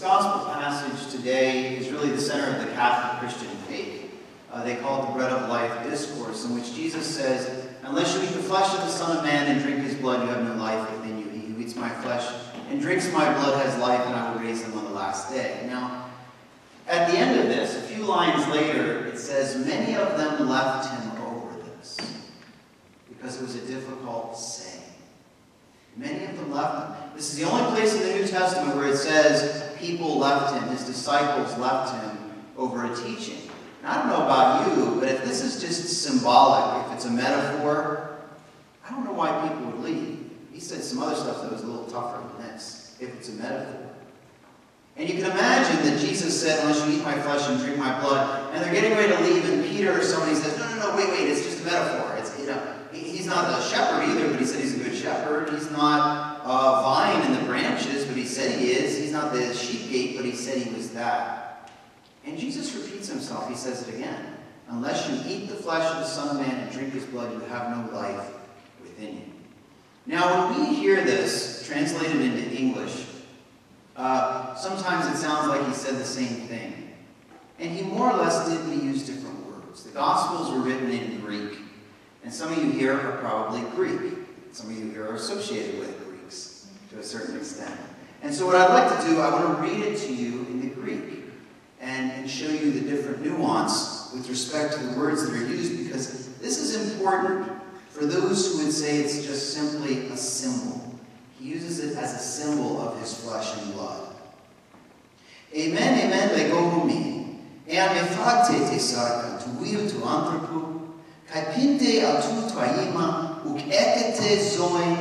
Gospel passage today is really the center of the Catholic Christian faith. Uh, they call it the Bread of Life discourse, in which Jesus says, Unless you eat the flesh of the Son of Man and drink his blood, you have no life within you. He who eats my flesh and drinks my blood has life, and I will raise him on the last day. Now, at the end of this, a few lines later, it says, Many of them left him over this, because it was a difficult saying. Many of them left him. This is the only place in the New Testament where it says people left him, his disciples left him over a teaching. Now, I don't know about you, but if this is just symbolic, if it's a metaphor, I don't know why people would leave. He said some other stuff that was a little tougher than this, if it's a metaphor. And you can imagine that Jesus said, unless you eat my flesh and drink my blood, and they're getting ready to leave, and Peter or somebody says, no, no, no, wait, wait, it's just a metaphor. It's, you know, he's not the shepherd either, but he said he's a good shepherd. He's not a vine in the he said he is. He's not the sheep gate, but he said he was that. And Jesus repeats himself. He says it again. Unless you eat the flesh of the Son of Man and drink his blood, you have no life within you. Now, when we hear this translated into English, uh, sometimes it sounds like he said the same thing. And he more or less did, but he used different words. The Gospels were written in Greek. And some of you here are probably Greek. Some of you here are associated with Greeks to a certain extent. And so what I'd like to do, I want to read it to you in the Greek and, and show you the different nuance with respect to the words that are used because this is important for those who would say it's just simply a symbol. He uses it as a symbol of his flesh and blood. Amen, amen, legomumi. Ea me facte te sarca, tu uio tu anthropo, kai pinte al tu tuaima, uk ekete zoin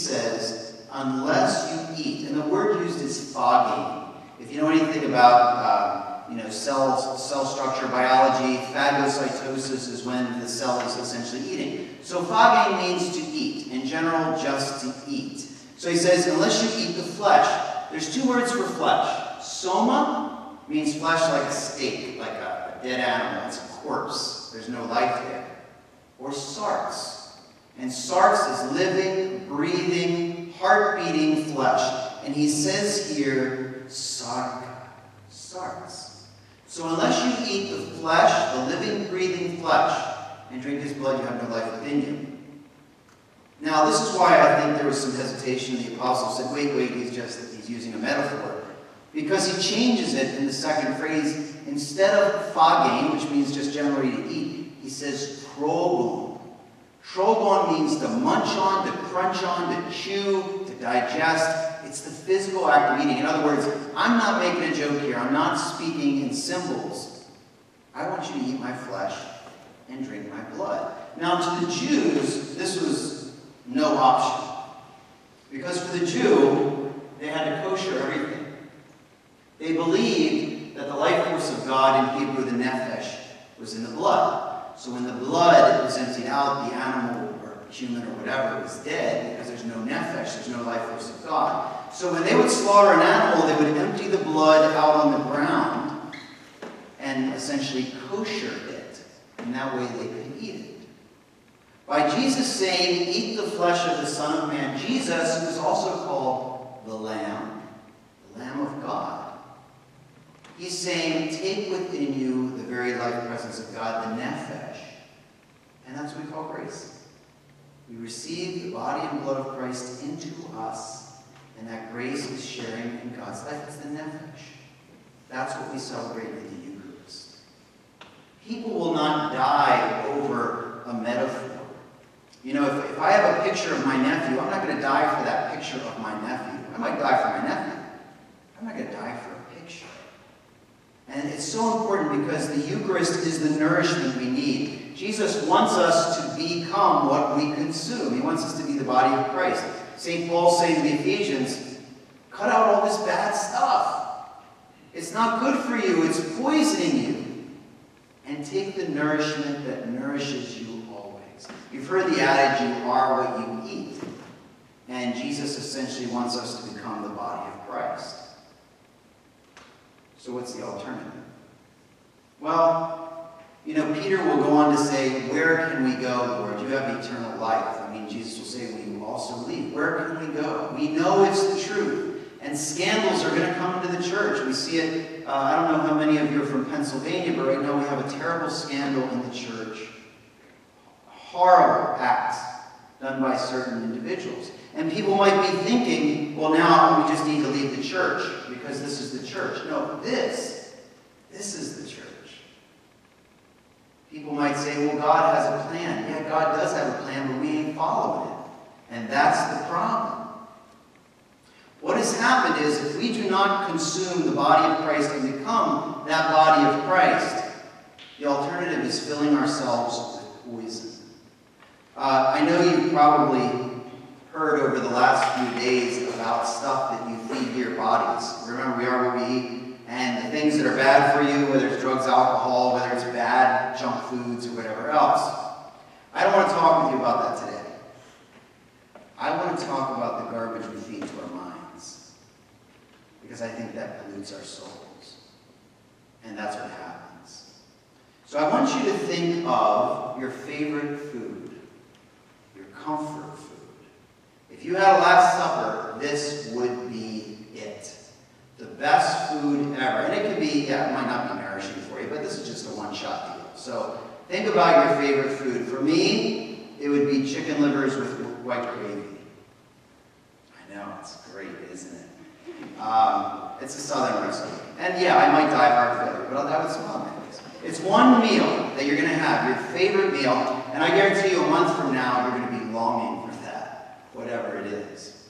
says, unless you eat, and the word used is phage. If you know anything about uh, you know, cell, cell structure biology, phagocytosis is when the cell is essentially eating. So phage means to eat, in general, just to eat. So he says, unless you eat the flesh. There's two words for flesh. Soma means flesh like a steak, like a, a dead animal. It's a corpse. There's no life there. Or sarx. And sarx is living, breathing, heart-beating flesh. And he says here, sark, sarx. So unless you eat the flesh, the living, breathing flesh, and drink his blood, you have no life within you. Now, this is why I think there was some hesitation. The apostle said, wait, wait, he's just he's using a metaphor. Because he changes it in the second phrase. Instead of phagain, which means just generally to eat, he says trogon. Trogon means to munch on, to crunch on, to chew, to digest. It's the physical act of eating. In other words, I'm not making a joke here. I'm not speaking in symbols. I want you to eat my flesh and drink my blood. Now, to the Jews, this was no option. Because for the Jew, they had to kosher everything. They believed that the life force of God in Hebrew, the nephesh, was in the blood. So when the blood was emptied out, the animal or human or whatever was dead because there's no nephesh, there's no life force of God. So when they would slaughter an animal, they would empty the blood out on the ground and essentially kosher it. And that way they could eat it. By Jesus saying, Eat the flesh of the Son of Man, Jesus, who is also called the Lamb, the Lamb of He's saying, take within you the very life presence of God, the nephesh. And that's what we call grace. We receive the body and blood of Christ into us, and that grace is sharing in God's life. It's the nephesh. That's what we celebrate in the Eucharist. People will not die over a metaphor. You know, if, if I have a picture of my nephew, I'm not going to die for that picture of my nephew. I might die for my nephew. I'm not going to die for. And it's so important because the Eucharist is the nourishment we need. Jesus wants us to become what we consume. He wants us to be the body of Christ. St. Paul saying to the Ephesians, cut out all this bad stuff. It's not good for you. It's poisoning you. And take the nourishment that nourishes you always. You've heard the adage, you are what you eat. And Jesus essentially wants us to become the body of Christ. So what's the alternative? Well, you know, Peter will go on to say, Where can we go, Lord? You have eternal life. I mean, Jesus will say, We will also leave. Where can we go? We know it's the truth. And scandals are going to come into the church. We see it, uh, I don't know how many of you are from Pennsylvania, but right now we have a terrible scandal in the church. Horrible acts done by certain individuals. And people might be thinking, well, now we just need to leave the church because this is the church. No, this, this is the church. People might say, well, God has a plan. Yeah, God does have a plan, but we ain't following it. And that's the problem. What has happened is if we do not consume the body of Christ and become that body of Christ, the alternative is filling ourselves with poison. Uh, I know you've probably heard over the last few days about stuff that you feed your bodies. Remember, we are what we eat. And the things that are bad for you, whether it's drugs, alcohol, whether it's bad junk foods, or whatever else. I don't want to talk with you about that today. I want to talk about the garbage we feed to our minds. Because I think that pollutes our souls. And that's what happens. So I want you to think of your favorite food, your comfort food. If you had a Last Supper, this would be it. The best food ever. And it could be, yeah, it might not be nourishing for you, but this is just a one-shot deal. So think about your favorite food. For me, it would be chicken livers with white gravy. I know, it's great, isn't it? Um, it's a southern recipe. And yeah, I might die of heart failure, but that would on my face. It's one meal that you're going to have, your favorite meal, and I guarantee you a month from now, you're going to be longing for that, whatever it is.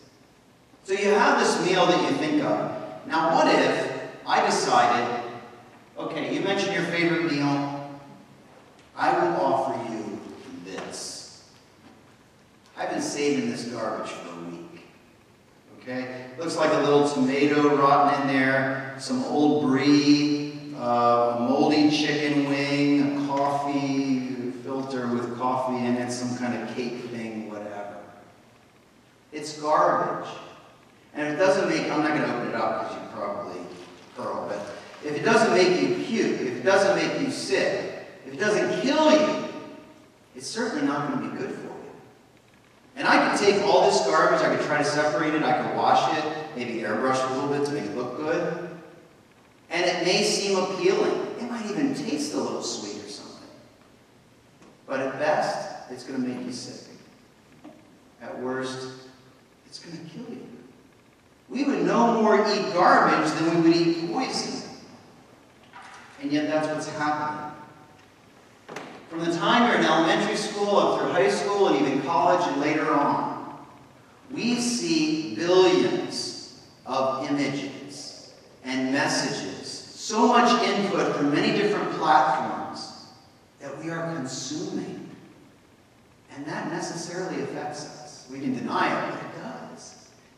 So you meal that you think of. Now, what if I decided, okay, you mentioned your favorite meal. I will offer you this. I've been saving this garbage for a week. Okay? Looks like a little tomato rotten in there, some old brie, uh, moldy chicken wing, a coffee filter with coffee in it, some kind of cake thing, whatever. It's garbage. And if it doesn't make, I'm not going to open it up because you probably curl, but if it doesn't make you puke, if it doesn't make you sick, if it doesn't kill you, it's certainly not going to be good for you. And I could take all this garbage, I could try to separate it, I could wash it, maybe airbrush a little bit to make it look good. And it may seem appealing. It might even taste a little sweet or something. But at best, it's going to make you sick. At worst, it's going to kill you. We would no more eat garbage than we would eat poison. And yet that's what's happening. From the time you're in elementary school up through high school and even college and later on, we see billions of images and messages, so much input from many different platforms that we are consuming. And that necessarily affects us. We can deny it, but it does.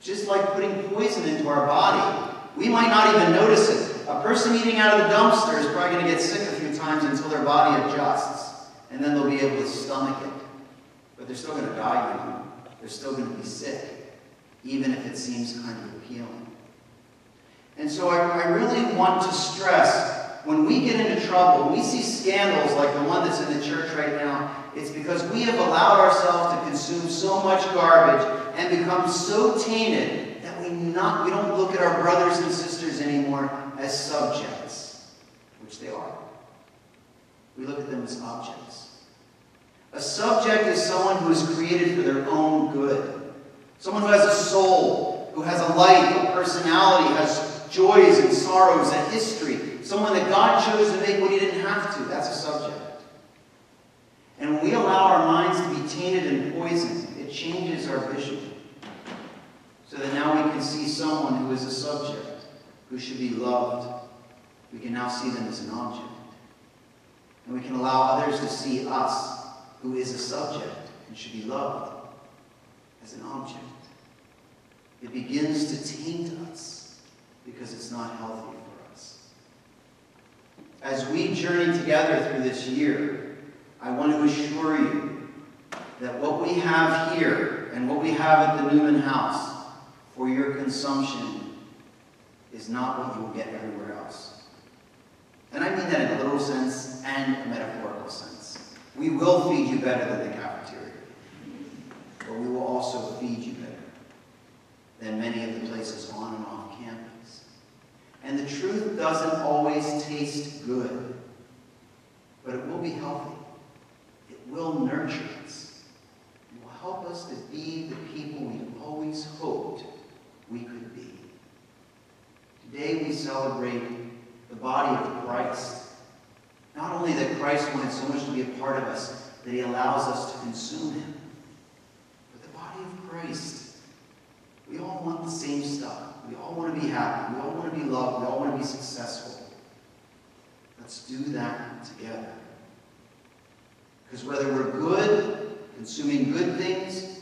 Just like putting poison into our body, we might not even notice it. A person eating out of the dumpster is probably going to get sick a few times until their body adjusts and then they'll be able to stomach it. But they're still going to die young. They're still going to be sick, even if it seems kind of appealing. And so I, I really want to stress when we get into trouble, we see scandals like the one that's in the church right now, it's because we have allowed ourselves to consume so much garbage and become so tainted that we not we don't look at our brothers and sisters anymore as subjects, which they are. We look at them as objects. A subject is someone who is created for their own good. Someone who has a soul, who has a life, a personality, has joys and sorrows, a history. Someone that God chose to make when he didn't have to. That's a subject. And when we allow our minds to be tainted and poisoned, it changes our vision. So that now we can see someone who is a subject, who should be loved. We can now see them as an object. And we can allow others to see us, who is a subject and should be loved, as an object. It begins to taint us because it's not healthy for us. As we journey together through this year, I want to assure you that what we have here and what we have at the Newman House for your consumption is not what you will get everywhere else. And I mean that in a literal sense and a metaphorical sense. We will feed you better than the cafeteria, but we will also feed you better than many of the places on and off campus. And the truth doesn't always taste good, but it will be healthy. It will nurture us. It will help us to be the people we've always hoped we could be. Today we celebrate the body of Christ. Not only that Christ wanted so much to be a part of us that he allows us to consume him, but the body of Christ. We all want the same stuff. We all want to be happy. We all want to be loved. We all want to be successful. Let's do that together. Because whether we're good, consuming good things,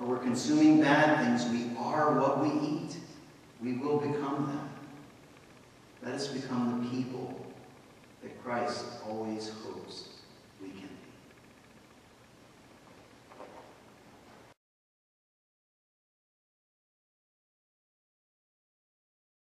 or we're consuming bad things, we are what we eat. We will become them. Let us become the people that Christ always hopes